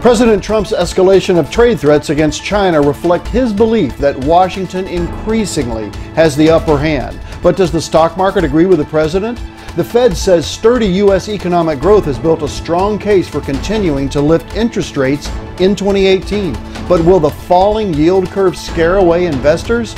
President Trump's escalation of trade threats against China reflect his belief that Washington increasingly has the upper hand. But does the stock market agree with the president? The Fed says sturdy U.S. economic growth has built a strong case for continuing to lift interest rates in 2018. But will the falling yield curve scare away investors?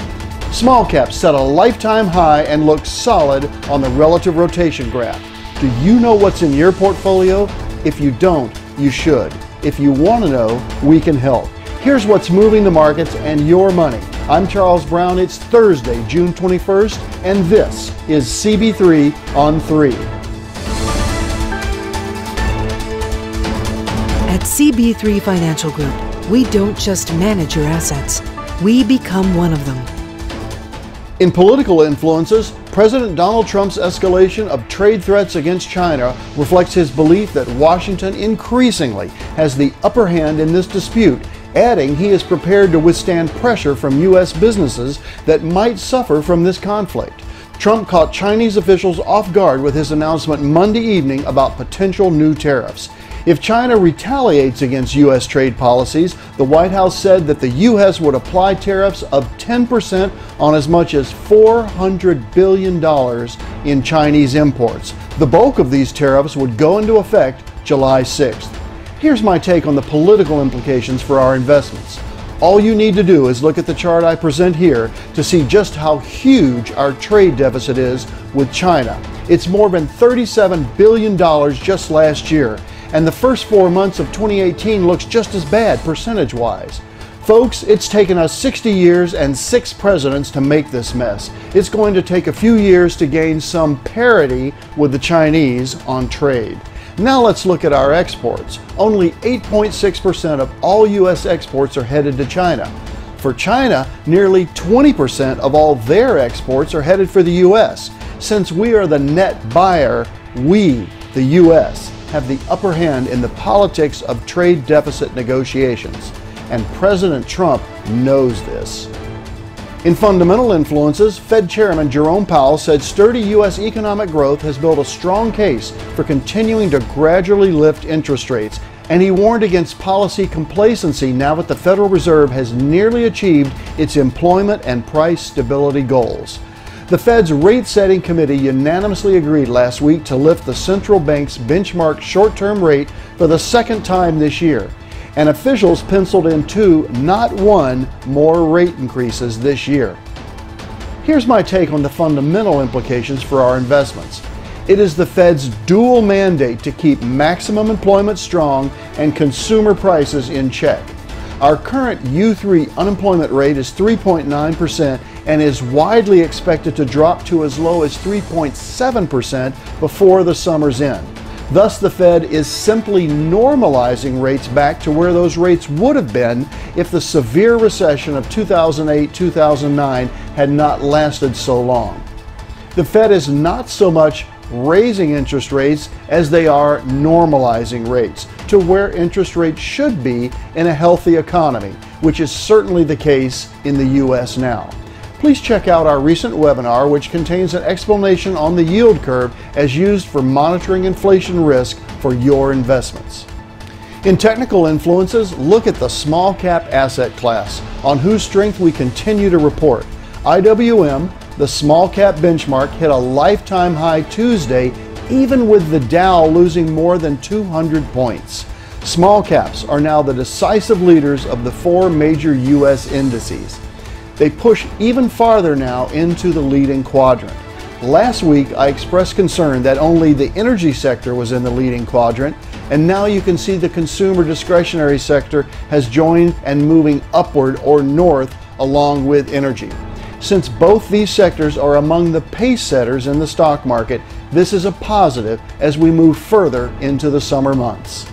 Small caps set a lifetime high and look solid on the relative rotation graph. Do you know what's in your portfolio? If you don't, you should. If you want to know, we can help. Here's what's moving the markets and your money. I'm Charles Brown. It's Thursday, June 21st, and this is CB3 on 3. At CB3 Financial Group, we don't just manage your assets, we become one of them. In political influences, President Donald Trump's escalation of trade threats against China reflects his belief that Washington increasingly has the upper hand in this dispute, adding he is prepared to withstand pressure from U.S. businesses that might suffer from this conflict. Trump caught Chinese officials off guard with his announcement Monday evening about potential new tariffs. If China retaliates against U.S. trade policies, the White House said that the U.S. would apply tariffs of 10% on as much as $400 billion in Chinese imports. The bulk of these tariffs would go into effect July 6th. Here's my take on the political implications for our investments. All you need to do is look at the chart I present here to see just how huge our trade deficit is with China. It's more than $37 billion just last year, and the first four months of 2018 looks just as bad percentage wise. Folks, it's taken us 60 years and six presidents to make this mess. It's going to take a few years to gain some parity with the Chinese on trade. Now let's look at our exports. Only 8.6% of all U.S. exports are headed to China. For China, nearly 20% of all their exports are headed for the U.S. Since we are the net buyer, we, the U.S., have the upper hand in the politics of trade deficit negotiations, and President Trump knows this. In fundamental influences, Fed Chairman Jerome Powell said sturdy U.S. economic growth has built a strong case for continuing to gradually lift interest rates, and he warned against policy complacency now that the Federal Reserve has nearly achieved its employment and price stability goals. The Fed's rate setting committee unanimously agreed last week to lift the central bank's benchmark short term rate for the second time this year. And officials penciled in two, not one, more rate increases this year. Here's my take on the fundamental implications for our investments. It is the Fed's dual mandate to keep maximum employment strong and consumer prices in check. Our current U3 unemployment rate is 3.9% and is widely expected to drop to as low as 3.7% before the summer's end. Thus, the Fed is simply normalizing rates back to where those rates would have been if the severe recession of 2008 2009 had not lasted so long. The Fed is not so much raising interest rates as they are normalizing rates to where interest rates should be in a healthy economy, which is certainly the case in the U.S. now. Please check out our recent webinar, which contains an explanation on the yield curve as used for monitoring inflation risk for your investments. In technical influences, look at the small cap asset class, on whose strength we continue to report. IWM, the small cap benchmark, hit a lifetime high Tuesday even with the Dow losing more than 200 points. Small caps are now the decisive leaders of the four major U.S. indices. They push even farther now into the leading quadrant. Last week, I expressed concern that only the energy sector was in the leading quadrant, and now you can see the consumer discretionary sector has joined and moving upward or north along with energy. Since both these sectors are among the pace setters in the stock market, this is a positive as we move further into the summer months.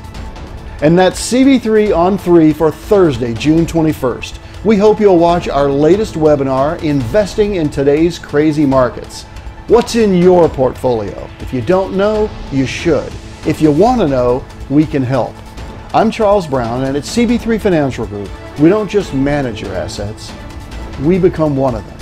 And that's CB3 on 3 for Thursday, June 21st. We hope you'll watch our latest webinar, Investing in Today's Crazy Markets. What's in your portfolio? If you don't know, you should. If you want to know, we can help. I'm Charles Brown, and at CB3 Financial Group, we don't just manage your assets, we become one of them.